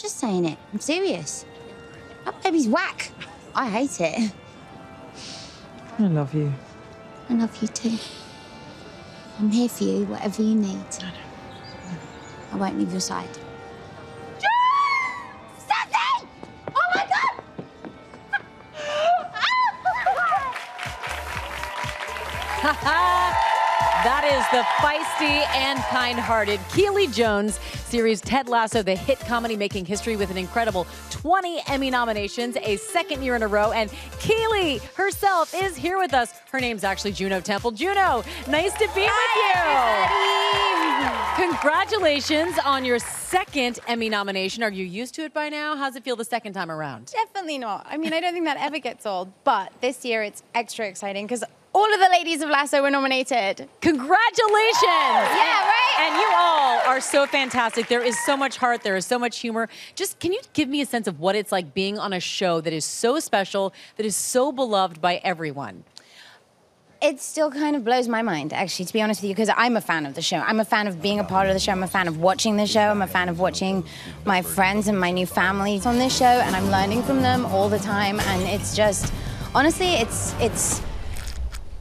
just saying it. I'm serious. That baby's whack. I hate it. I love you. I love you too. I'm here for you, whatever you need. I won't leave your side. That is the feisty and kind-hearted Keely Jones series Ted Lasso, the hit comedy making history with an incredible 20 Emmy nominations, a second year in a row. And Keely herself is here with us. Her name's actually Juno Temple. Juno, nice to be with you. Everybody. Congratulations on your second Emmy nomination. Are you used to it by now? How's it feel the second time around? Definitely not. I mean, I don't think that ever gets old. But this year it's extra exciting because all of the ladies of Lasso were nominated. Congratulations! Yeah, right? And you all are so fantastic. There is so much heart, there is so much humor. Just can you give me a sense of what it's like being on a show that is so special, that is so beloved by everyone? It still kind of blows my mind, actually, to be honest with you, because I'm a fan of the show. I'm a fan of being a part of the show. I'm a fan of watching the show. I'm a fan of watching my friends and my new family on this show, and I'm learning from them all the time. And it's just, honestly, it's it's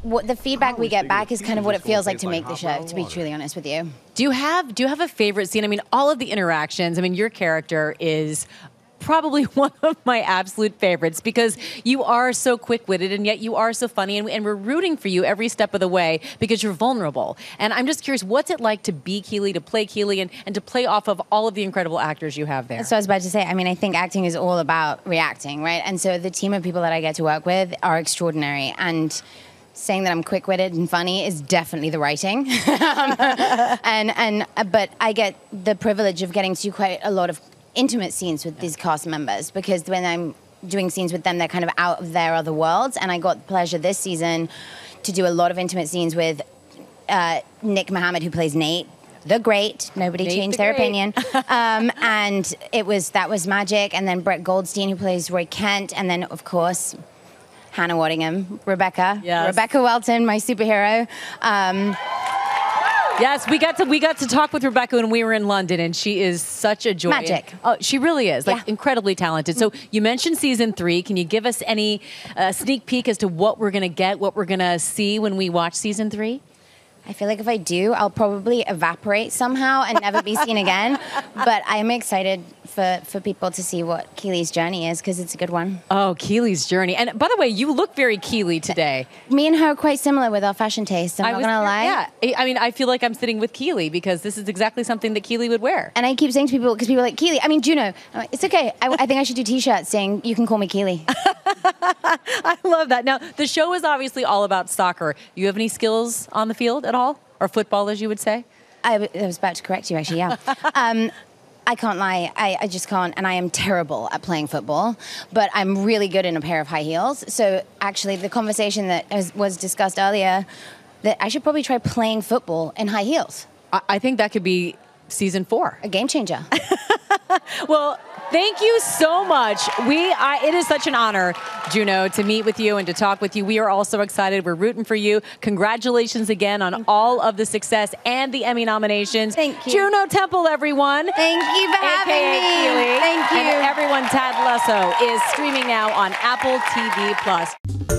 what the feedback we get back is kind of what it feels like to make the show. To be truly honest with you. Do you have do you have a favorite scene? I mean, all of the interactions. I mean, your character is probably one of my absolute favorites because you are so quick-witted and yet you are so funny and, and, we're rooting for you every step of the way because you're vulnerable and i'm just curious what's it like to be keely to play keely and, and to play off of all of the incredible actors you have there so i was about to say i mean i think acting is all about reacting right and so the team of people that i get to work with are extraordinary and saying that I'm quick-witted and funny is definitely the writing. and and but I get the privilege of getting to do quite a lot of intimate scenes with these cast members because when I'm doing scenes with them, they're kind of out of their other worlds. And I got the pleasure this season to do a lot of intimate scenes with uh, Nick Mohammed, who plays Nate. The great, nobody Nate changed the their great. opinion, um, and it was that was magic. And then Brett Goldstein, who plays Roy Kent, and then of course Hannah Waddingham, Rebecca, Yes. Rebecca Welton, my superhero. Um, Yes, we got to we got to talk with Rebecca when we were in London, and she is such a joy. Magic. Oh, she really is, like Yeah. incredibly talented. So you mentioned season three. Can you give us any uh, sneak peek as to what we're gonna get, what we're gonna see when we watch season three? I feel like if I do, I'll probably evaporate somehow and never be seen again. But I'm excited for, for people to see what Keely's journey is because it's a good one. Oh, Keely's journey. And by the way, you look very Keely today. Me and her are quite similar with our fashion tastes. I'm I not gonna lie. Yeah, I mean, I feel like I'm sitting with Keely because this is exactly something that Keely would wear. And I keep saying to people, because people are like, Keely, I mean, Juno, I'm like, it's okay. I, I think I should do t shirts saying, you can call me Keely. I love that. Now, the show is obviously all about soccer. You have any skills on the field at all, or football, as you would say? I, w- I was about to correct you, actually, yeah. Um, I can't lie. I, I just can't. And I am terrible at playing football, but I'm really good in a pair of high heels. So, actually, the conversation that was, was discussed earlier, that I should probably try playing football in high heels. I, I think that could be season four. A game changer. Well, thank you so much. We, I, it is such an honor, Juno, to meet with you and to talk with you. We are all so excited. We're rooting for you. Congratulations again on all of the success and the Emmy nominations. Thank you. Juno Temple, everyone. Thank you for having me. Keely. Thank you. And everyone, Ted Lasso is streaming now on Apple TV Plus.